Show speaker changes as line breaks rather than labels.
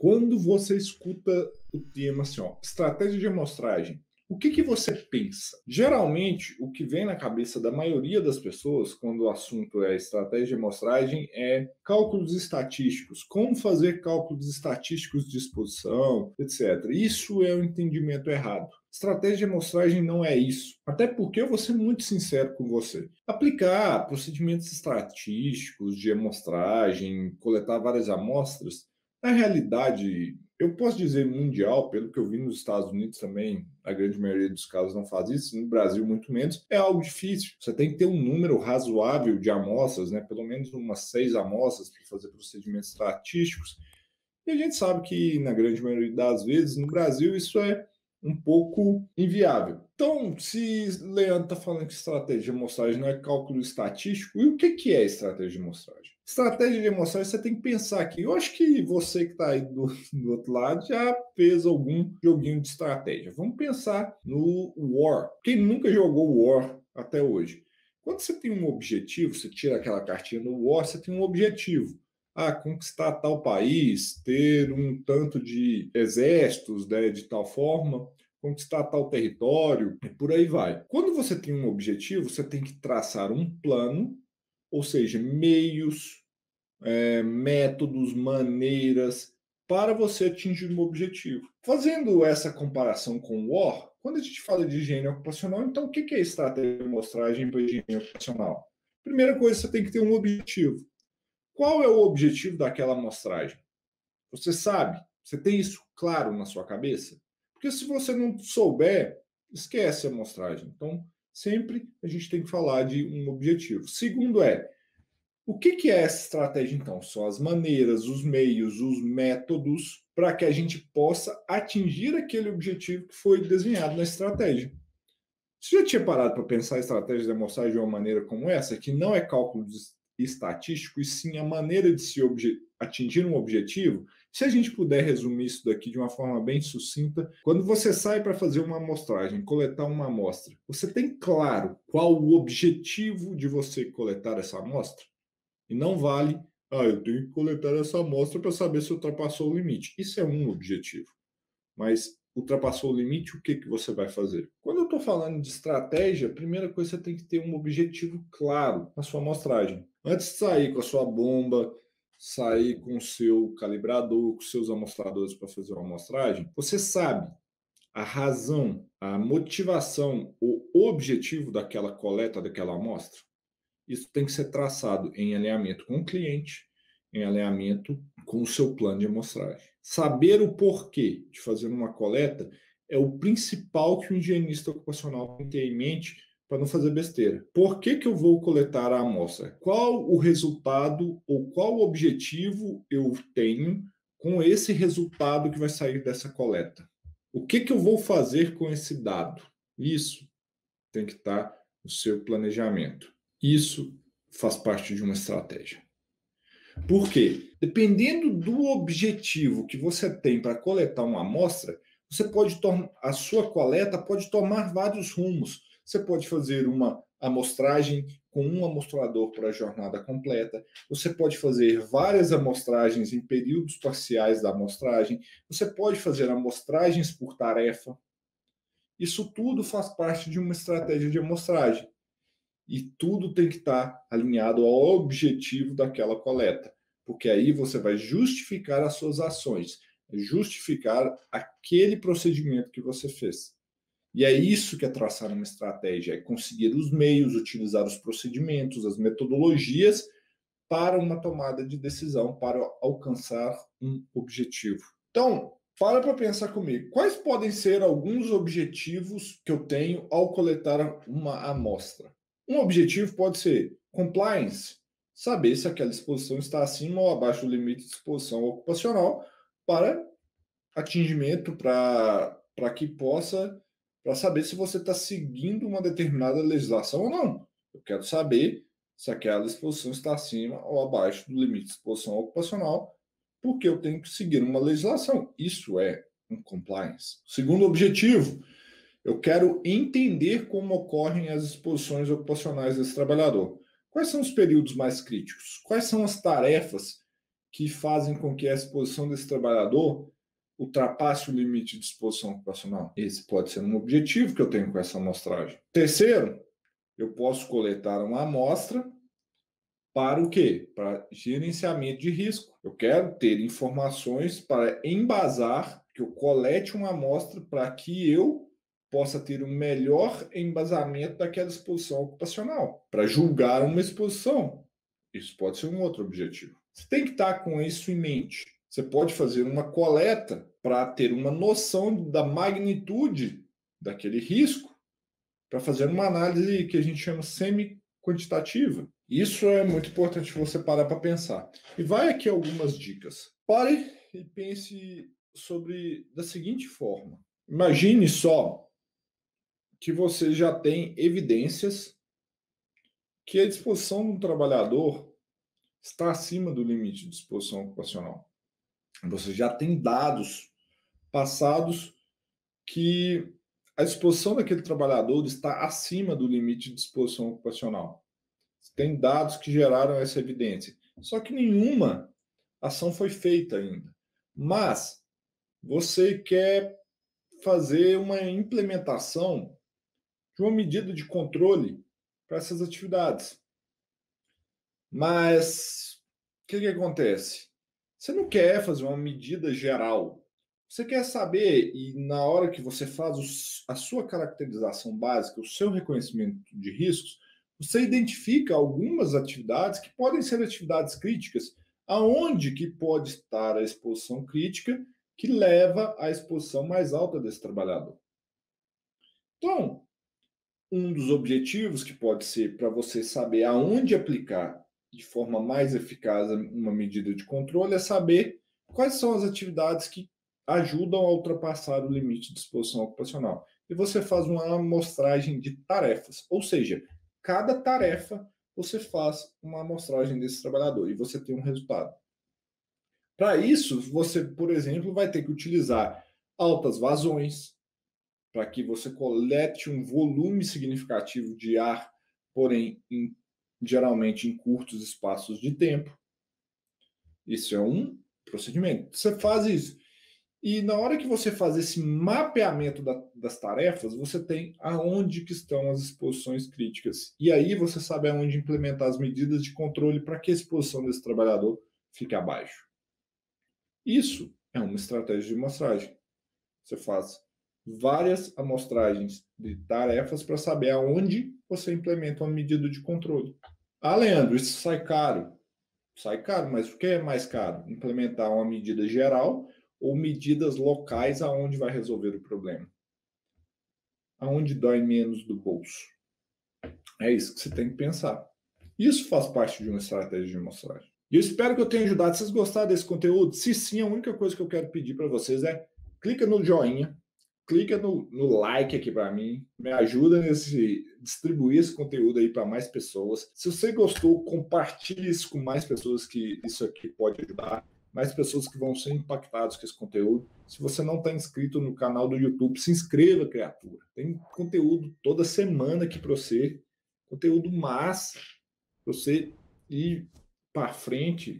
quando você escuta o tema assim, ó, estratégia de amostragem, o que, que você pensa? Geralmente, o que vem na cabeça da maioria das pessoas quando o assunto é estratégia de amostragem é cálculos estatísticos, como fazer cálculos estatísticos de exposição, etc. Isso é um entendimento errado. Estratégia de amostragem não é isso. Até porque eu vou ser muito sincero com você. Aplicar procedimentos estatísticos de amostragem, coletar várias amostras, na realidade, eu posso dizer mundial, pelo que eu vi nos Estados Unidos também, a grande maioria dos casos não faz isso, no Brasil muito menos, é algo difícil. Você tem que ter um número razoável de amostras, né? pelo menos umas seis amostras para fazer procedimentos estatísticos. E a gente sabe que, na grande maioria das vezes, no Brasil, isso é um pouco inviável. Então, se Leandro está falando que estratégia de amostragem não é cálculo estatístico, e o que, que é estratégia de amostragem? Estratégia de amostragem, você tem que pensar aqui. Eu acho que você que está aí do, do, outro lado já fez algum joguinho de estratégia. Vamos pensar no War. Quem nunca jogou War até hoje? Quando você tem um objetivo, você tira aquela cartinha no War, você tem um objetivo ah, conquistar tal país, ter um tanto de exércitos né, de tal forma, conquistar tal território, e por aí vai. Quando você tem um objetivo, você tem que traçar um plano, ou seja, meios, é, métodos, maneiras para você atingir um objetivo. Fazendo essa comparação com o War, quando a gente fala de higiene ocupacional, então o que é estratégia de amostragem para higiene ocupacional? Primeira coisa, você tem que ter um objetivo. Qual é o objetivo daquela amostragem? Você sabe? Você tem isso claro na sua cabeça? Porque se você não souber, esquece a amostragem. Então, sempre a gente tem que falar de um objetivo. Segundo é, o que, é essa estratégia, então? São as maneiras, os meios, os métodos para que a gente possa atingir aquele objetivo que foi desenhado na estratégia. Você já tinha parado para pensar a estratégia de amostragem de uma maneira como essa, que não é cálculo estatístico, e sim a maneira de se atingir um objetivo, se a gente puder resumir isso daqui de uma forma bem sucinta, quando você sai para fazer uma amostragem, coletar uma amostra, você tem claro qual o objetivo de você coletar essa amostra? E não vale, ah, eu tenho que coletar essa amostra para saber se ultrapassou o limite. Isso é um objetivo. Mas ultrapassou o limite, o que, que você vai fazer? Quando eu estou falando de estratégia, a primeira coisa você tem que ter um objetivo claro na sua amostragem. Antes de sair com a sua bomba, sair com o seu calibrador, com seus amostradores para fazer uma amostragem, você sabe a razão, a motivação, o objetivo daquela coleta, daquela amostra. Isso tem que ser traçado em alinhamento com o cliente, em alinhamento com o seu plano de amostragem. Saber o porquê de fazer uma coleta é o principal que o higienista ocupacional tem que ter em mente para não fazer besteira. Por que, que eu vou coletar a amostra? Qual o resultado ou qual o objetivo eu tenho com esse resultado que vai sair dessa coleta? O que, que eu vou fazer com esse dado? Isso tem que estar no seu planejamento. Isso faz parte de uma estratégia. Por quê? Dependendo do objetivo que você tem para coletar uma amostra, você pode a sua coleta pode tomar vários rumos. Você pode fazer uma amostragem com um amostrador para a jornada completa. Você pode fazer várias amostragens em períodos parciais da amostragem. Você pode fazer amostragens por tarefa. Isso tudo faz parte de uma estratégia de amostragem. E tudo tem que estar alinhado ao objetivo daquela coleta, porque aí você vai justificar as suas ações, justificar aquele procedimento que você fez. E é isso que é traçar uma estratégia, é conseguir os meios, utilizar os procedimentos, as metodologias para uma tomada de decisão, para alcançar um objetivo. Então, para para pensar comigo. Quais podem ser alguns objetivos que eu tenho ao coletar uma amostra? Um objetivo pode ser compliance, saber se aquela exposição está acima ou abaixo do limite de exposição ocupacional para atingimento, para, para que possa para saber se você está seguindo uma determinada legislação ou não. Eu quero saber se aquela exposição está acima ou abaixo do limite de exposição ocupacional, porque eu tenho que seguir uma legislação. Isso é um compliance. Segundo objetivo, eu quero entender como ocorrem as exposições ocupacionais desse trabalhador. Quais são os períodos mais críticos? Quais são as tarefas que fazem com que a exposição desse trabalhador ultrapasse o limite de exposição ocupacional. Esse pode ser um objetivo que eu tenho com essa amostragem. Terceiro, eu posso coletar uma amostra para o quê? Para gerenciamento de risco. Eu quero ter informações para embasar, que eu colete uma amostra para que eu possa ter um melhor embasamento daquela exposição ocupacional, para julgar uma exposição. Isso pode ser um outro objetivo. Você tem que estar com isso em mente. Você pode fazer uma coleta para ter uma noção da magnitude daquele risco, para fazer uma análise que a gente chama semi-quantitativa. Isso é muito importante você parar para pensar. E vai aqui algumas dicas. Pare e pense sobre da seguinte forma. Imagine só que você já tem evidências que a disposição do trabalhador está acima do limite de disposição ocupacional. Você já tem dados passados que a exposição daquele trabalhador está acima do limite de disposição ocupacional. Tem dados que geraram essa evidência. Só que nenhuma ação foi feita ainda. Mas você quer fazer uma implementação de uma medida de controle para essas atividades. Mas o que, que acontece? Você não quer fazer uma medida geral. Você quer saber, e na hora que você faz a sua caracterização básica, o seu reconhecimento de riscos, você identifica algumas atividades que podem ser atividades críticas, aonde que pode estar a exposição crítica que leva à exposição mais alta desse trabalhador. Então, um dos objetivos que pode ser para você saber aonde aplicar de forma mais eficaz uma medida de controle é saber quais são as atividades que ajudam a ultrapassar o limite de exposição ocupacional. E você faz uma amostragem de tarefas, ou seja, cada tarefa você faz uma amostragem desse trabalhador e você tem um resultado. Para isso, você, por exemplo, vai ter que utilizar altas vazões, para que você colete um volume significativo de ar, porém, em, geralmente em curtos espaços de tempo. Isso é um procedimento. Você faz isso. E na hora que você faz esse mapeamento da, das tarefas, você tem aonde que estão as exposições críticas. E aí você sabe aonde implementar as medidas de controle para que a exposição desse trabalhador fique abaixo. Isso é uma estratégia de amostragem. Você faz várias amostragens de tarefas para saber aonde você implementa uma medida de controle. Ah, Leandro, isso sai caro. Sai caro, mas o que é mais caro? Implementar uma medida geral ou medidas locais aonde vai resolver o problema. Aonde dói menos do bolso. É isso que você tem que pensar. Isso faz parte de uma estratégia de amostragem. E eu espero que eu tenha ajudado. Vocês gostaram desse conteúdo, se sim, a única coisa que eu quero pedir para vocês é clica no joinha, clica no, no like aqui para mim, me ajuda nesse distribuir esse conteúdo aí para mais pessoas. Se você gostou, compartilhe isso com mais pessoas que isso aqui pode ajudar mais pessoas que vão ser impactadas com esse conteúdo. Se você não está inscrito no canal do YouTube, se inscreva, criatura. Tem conteúdo toda semana aqui para você, conteúdo massa, para você ir para frente